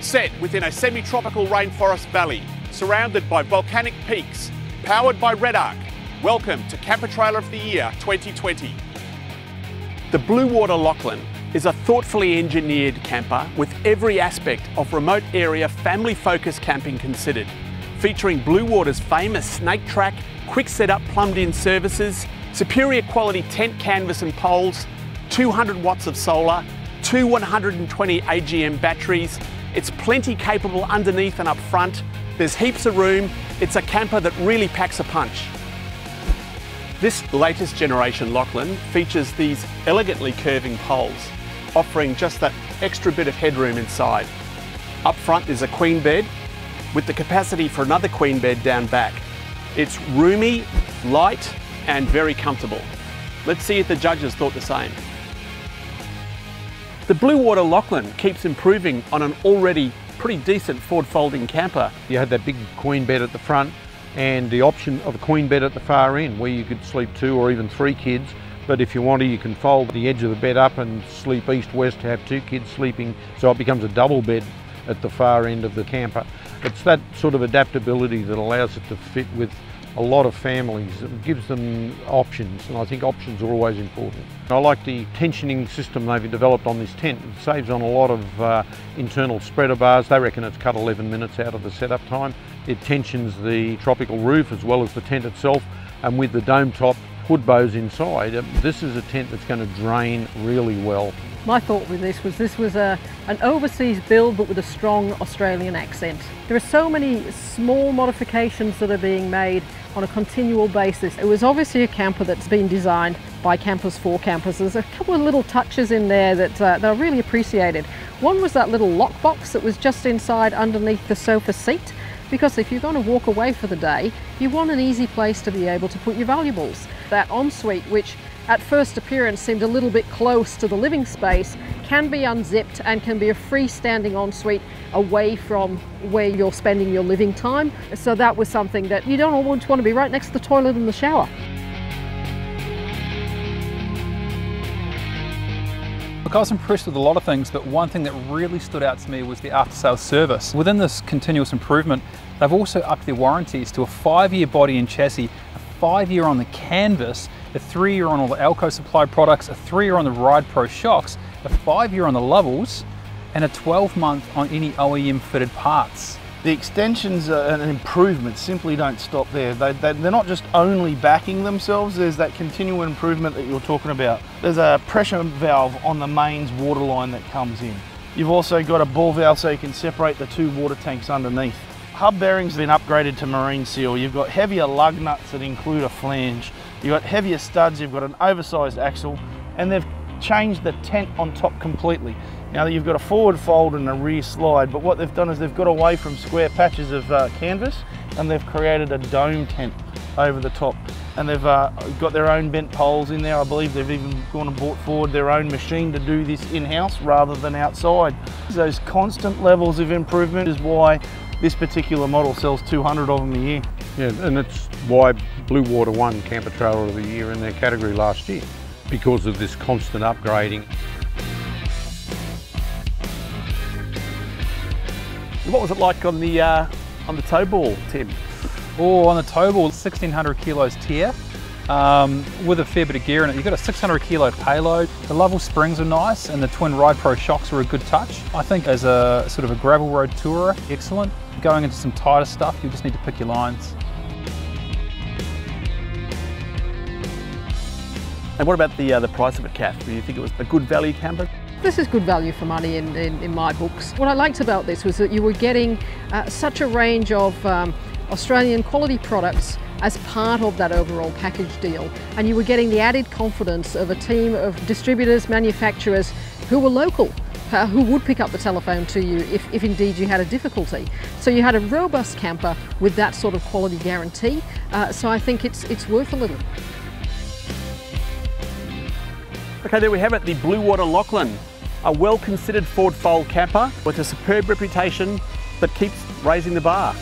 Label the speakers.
Speaker 1: Set within a semi-tropical rainforest valley, surrounded by volcanic peaks, powered by Redarc. Welcome to Camper Trailer of the Year 2020. The Bluewater Lachlan is a thoughtfully engineered camper with every aspect of remote area family focused camping considered, featuring Bluewater's famous snake track, quick setup plumbed in services, superior quality tent canvas and poles, 200 watts of solar, two 120 AGM batteries. It's plenty capable underneath and up front. There's heaps of room. It's a camper that really packs a punch. This latest generation Lachlan features these elegantly curving poles, offering just that extra bit of headroom inside. Up front is a queen bed with the capacity for another queen bed down back. It's roomy, light and very comfortable. Let's see if the judges thought the same. The Bluewater Lachlan keeps improving on an already pretty decent forward folding camper.
Speaker 2: You had that big queen bed at the front and the option of a queen bed at the far end where you could sleep two or even three kids. But if you want to, you can fold the edge of the bed up and sleep east-west to have two kids sleeping. So it becomes a double bed at the far end of the camper. It's that sort of adaptability that allows it to fit with a lot of families. It gives them options, and I think options are always important. I like the tensioning system they've developed on this tent. It saves on a lot of uh, internal spreader bars. They reckon it's cut 11 minutes out of the setup time. It tensions the tropical roof as well as the tent itself, and with the dome top hood bows inside, um, this is a tent that's going to drain really well.
Speaker 3: My thought with this was this was a, an overseas build but with a strong Australian accent. There are so many small modifications that are being made on a continual basis. It was obviously a camper that's been designed by campers for campers. There's a couple of little touches in there that uh, they're really appreciated. One was that little lockbox that was just inside underneath the sofa seat because if you're going to walk away for the day, you want an easy place to be able to put your valuables. That ensuite, which at first appearance seemed a little bit close to the living space, can be unzipped and can be a freestanding ensuite away from where you're spending your living time. So that was something that you don't always want to be right next to the toilet and the shower.
Speaker 4: Look, I was impressed with a lot of things, but one thing that really stood out to me was the after sales service. Within this continuous improvement, they've also upped their warranties to a five year body and chassis, a five year on the canvas, a three year on all the AL-KO supply products, a three year on the Ride Pro shocks, a five year on the levels, and a 12 month on any OEM fitted parts.
Speaker 5: The extensions and improvements simply don't stop there. They, they, they're not just only backing themselves, there's that continual improvement that you're talking about. There's a pressure valve on the mains water line that comes in. You've also got a ball valve so you can separate the two water tanks underneath. Hub bearings have been upgraded to marine seal. You've got heavier lug nuts that include a flange. You've got heavier studs, you've got an oversized axle, and they've changed the tent on top completely. Now that you've got a forward fold and a rear slide, but what they've done is they've got away from square patches of uh, canvas and they've created a dome tent over the top. And they've uh, got their own bent poles in there. I believe they've even gone and bought forward their own machine to do this in-house rather than outside. Those constant levels of improvement is why this particular model sells 200 of them a year.
Speaker 2: Yeah, and it's why Bluewater won Camper Trailer of the Year in their category last year, because of this constant upgrading.
Speaker 1: What was it like on the uh, on the tow ball, Tim?
Speaker 4: Oh, on the tow ball, 1600 kilos tier. Um, with a fair bit of gear in it. You've got a 600 kilo payload. The level springs are nice and the twin Ride Pro shocks are a good touch. I think as a sort of a gravel road tourer, excellent. Going into some tighter stuff, you just need to pick your lines.
Speaker 1: And what about the uh, the price of it, Kath? Do you think it was a good value camper?
Speaker 3: This is good value for money in, in, in my books. What I liked about this was that you were getting uh, such a range of um, Australian quality products as part of that overall package deal. And you were getting the added confidence of a team of distributors, manufacturers who were local. Uh, who would pick up the telephone to you if, if indeed you had a difficulty. So you had a robust camper with that sort of quality guarantee. Uh, so I think it's, it's worth a little.
Speaker 1: Okay, there we have it, the Bluewater Lachlan, a well-considered forward fold camper with a superb reputation that keeps raising the bar.